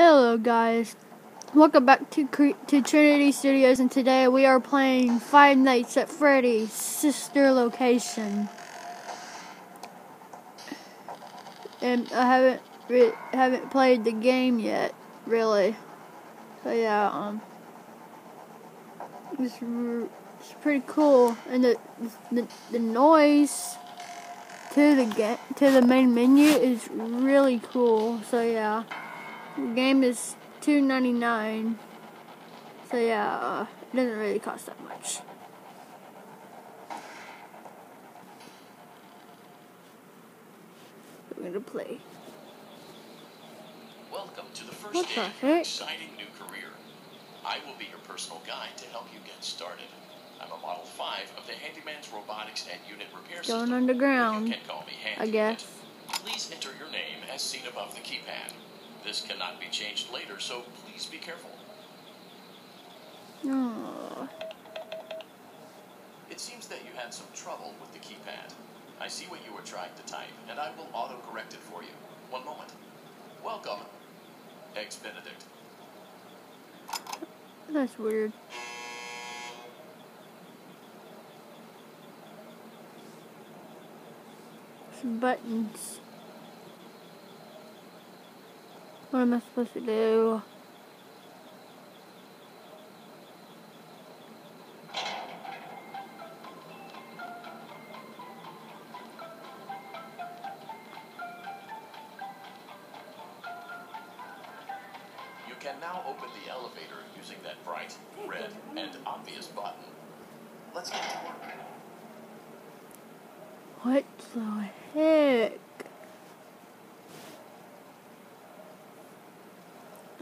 Hello, guys. Welcome back to to Trinity Studios, and today we are playing Five Nights at Freddy's Sister Location. And I haven't re- haven't played the game yet, really. So yeah, um, it's it's pretty cool, and the the, the noise to the ga- to the main menu is really cool. So yeah. The game is two ninety nine. So yeah, uh, it doesn't really cost that much. We're gonna play. Welcome to the first What day the exciting new career. I will be your personal guide to help you get started. I'm a Model 5 of the Handyman's Robotics and Unit Repair Going System. underground, call me I guess. Please enter your name as seen above the keypad. This cannot be changed later, so please be careful. Oh, It seems that you had some trouble with the keypad. I see what you were trying to type, and I will auto-correct it for you. One moment. Welcome, Eggs Benedict. that's weird. Some buttons. What am I supposed to do? You can now open the elevator using that bright, red, and obvious button. Let's get to work. What the heck?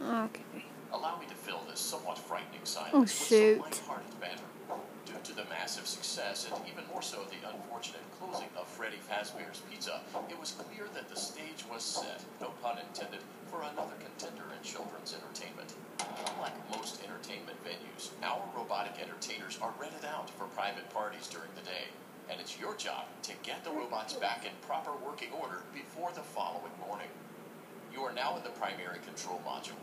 Ah, okay. Allow me to fill this somewhat frightening silence Oh, with shoot. some lighthearted banter. Due to the massive success and even more so the unfortunate closing of Freddy Fazbear's Pizza, it was clear that the stage was set, no pun intended, for another contender in children's entertainment. Unlike most entertainment venues, our robotic entertainers are rented out for private parties during the day. And it's your job to get the robots back in proper working order before the following morning. You are now in the primary control module.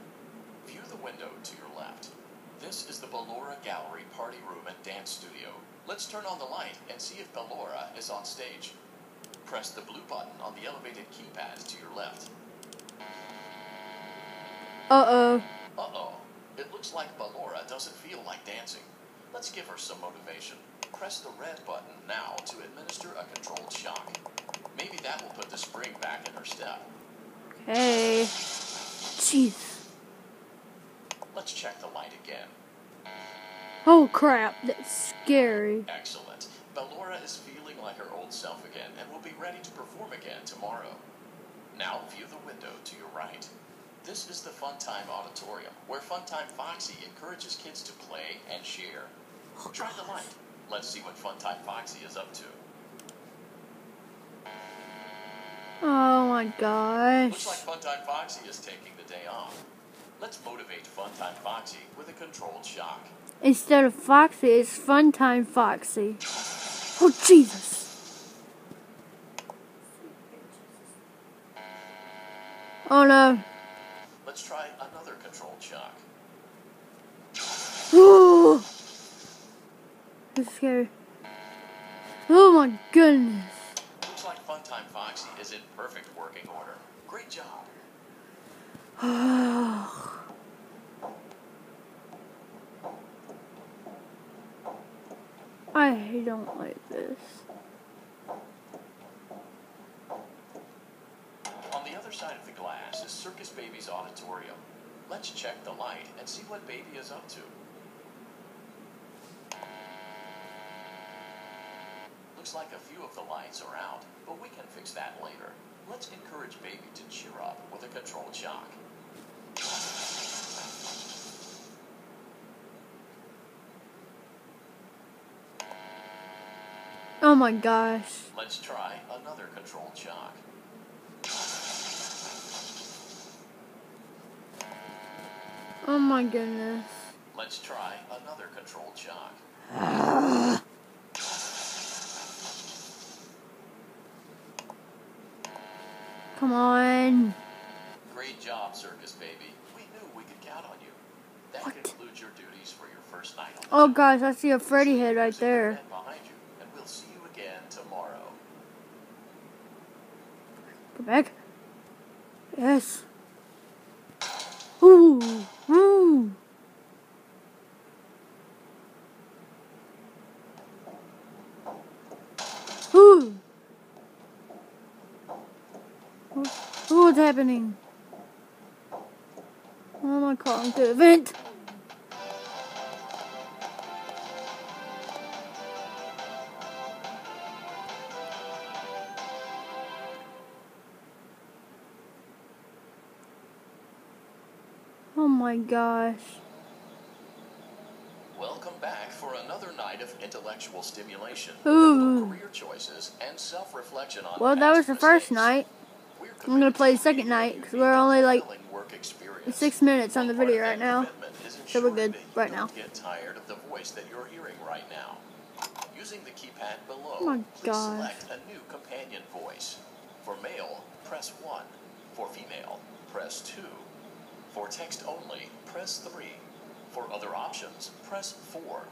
View the window to your left. This is the Ballora Gallery Party Room and Dance Studio. Let's turn on the light and see if Ballora is on stage. Press the blue button on the elevated keypad to your left. Uh oh. Uh-oh. It looks like Ballora doesn't feel like dancing. Let's give her some motivation. Press the red button now to administer a controlled shock. Maybe that will put the spring back in her step. Hey. Jeez. Let's check the light again. Oh crap, that's scary. Excellent. Ballora is feeling like her old self again and will be ready to perform again tomorrow. Now view the window to your right. This is the Funtime Auditorium, where Funtime Foxy encourages kids to play and share. Try the light. Let's see what Funtime Foxy is up to. Oh my gosh. Looks like Funtime Foxy is taking the day off. Let's motivate Funtime Foxy with a controlled shock. Instead of Foxy, it's Funtime Foxy. Oh Jesus. Oh no. Let's try another controlled shock. Ooh. That's scary. Oh my goodness. Looks like Funtime Foxy is in perfect working order. Great job. I don't like this. On the other side of the glass is Circus Baby's auditorium. Let's check the light and see what Baby is up to. Looks like a few of the lights are out, but we can fix that later. Let's encourage Baby to cheer up with a controlled shock. Oh my gosh. Let's try another controlled shock. Oh my goodness. Let's try another controlled shock. Come on. Great job, Circus Baby. We knew we could count on you. That What? concludes your duties for your first night on Oh gosh, I see a Freddy head right there. Behind you, and we'll see you again tomorrow. Go back. Yes. Ooh. Ooh. Ooh, what's happening? Oh my god, to the vent. Oh my gosh. Welcome back for another night of intellectual stimulation, Ooh. career choices, and self-reflection on Well, that was the first night. I'm gonna play the second night, a 'cause unique we're only, like, fulfilling work experience. Six minutes on the video right now. So we're good right now. Get tired of the voice that you're hearing right now. Using the keypad below, Oh my gosh. select a new companion voice. For male, press one. For female, press two. For text only, press three. For other options, press four.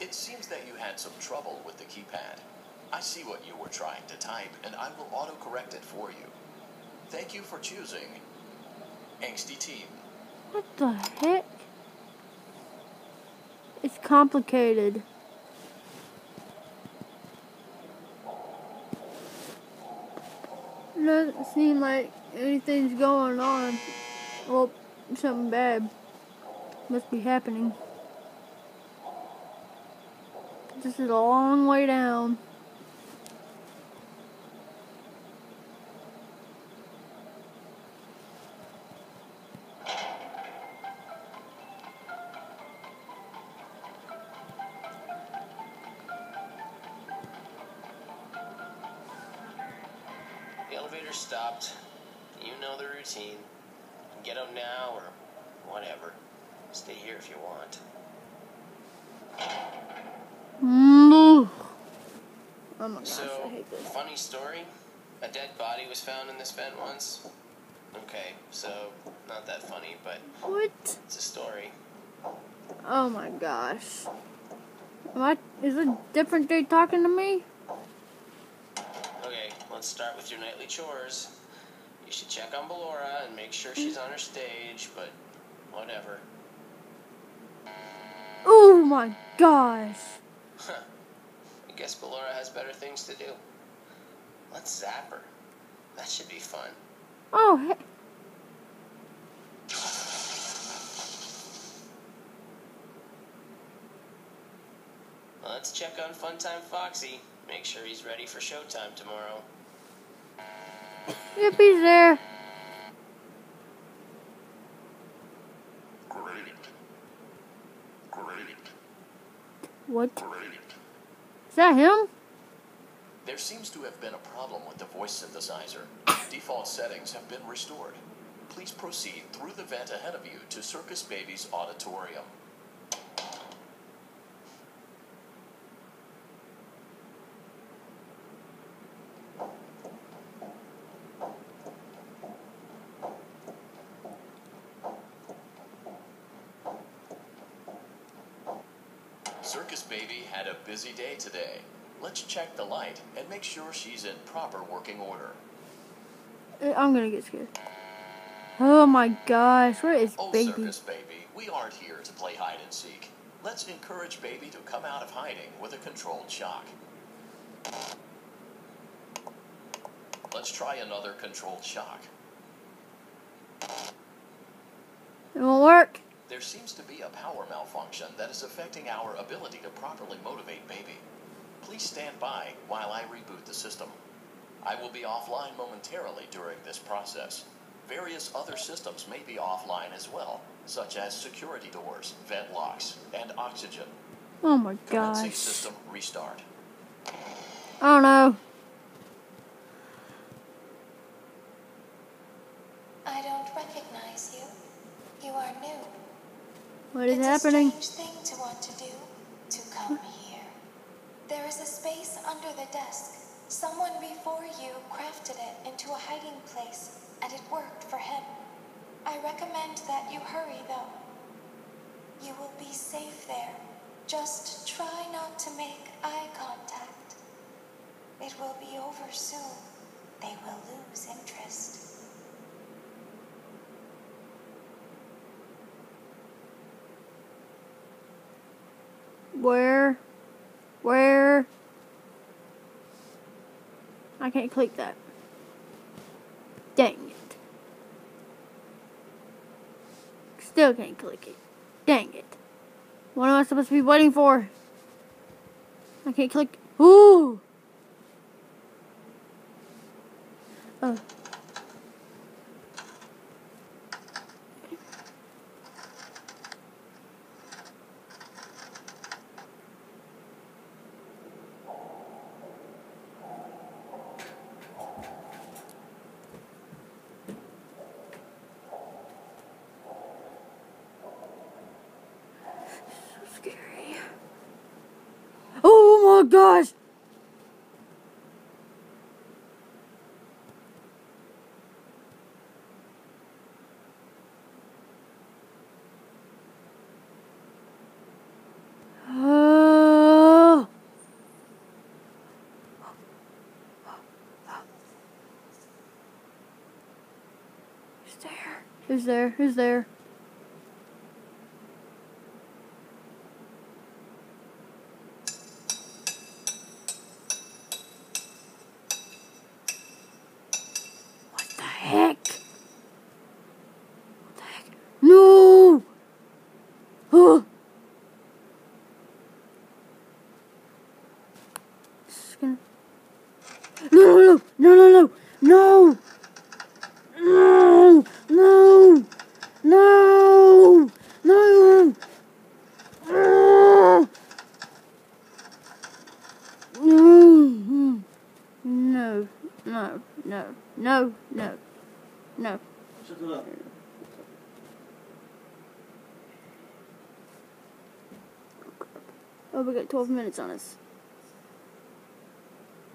It seems that you had some trouble with the keypad. I see what you were trying to type, and I will autocorrect it for you. Thank you for choosing Angsty Teen. What the heck? It's complicated. It Doesn't seem like anything's going on. Well, something bad must be happening. This is a long way down. Elevator stopped. You know the routine. Get up now or whatever. Stay here if you want. Oh my gosh, So, I hate this. funny story. A dead body was found in this vent once. Okay, so not that funny, but What? it's a story. Oh my gosh. Am I, is it a different dude talking to me? Let's start with your nightly chores. You should check on Ballora and make sure she's on her stage, but whatever. Oh my gosh. Huh. I guess Ballora has better things to do. Let's zap her. That should be fun. Oh, he- Let's check on Funtime Foxy. Make sure he's ready for showtime tomorrow. Yep, he's there. Great. Great. What? Great. Is that him? There seems to have been a problem with the voice synthesizer. Default settings have been restored. Please proceed through the vent ahead of you to Circus Baby's auditorium. Circus Baby had a busy day today. Let's check the light and make sure she's in proper working order. Uh, I'm gonna get scared. Oh my gosh, where is Oh, baby? Circus Baby, we aren't here to play hide and seek. Let's encourage Baby to come out of hiding with a controlled shock. Let's try another controlled shock. It won't work. There seems to be a power malfunction that is affecting our ability to properly motivate Baby. Please stand by while I reboot the system. I will be offline momentarily during this process. Various other systems may be offline as well, such as security doors, vent locks, and oxygen. Oh my gosh. system restart. I don't know. I don't recognize you. You are new. What is it's happening? a strange thing to want to do, to come here. There is a space under the desk. Someone before you crafted it into a hiding place, and it worked for him. I recommend that you hurry, though. You will be safe there. Just try not to make eye contact. It will be over soon. They will lose interest. Where? Where? I can't click that. Dang it. Still can't click it. Dang it. What am I supposed to be waiting for? I can't click. Ooh! Oh. So scary. Oh gosh! Oh. Who's there? Who's there? Who's there? What the heck? What the heck? No! Oh! This is gonna... No, no, no, no, no, no, no, no, no, no, no, no, no, no, no, no, no. Oh, we got 12 minutes on us.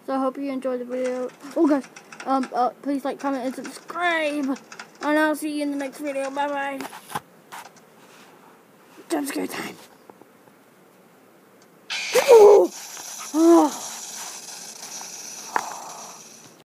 So I hope you enjoyed the video. Oh guys, um, uh, please like, comment, and subscribe. And I'll see you in the next video. Bye bye. Jump scare time.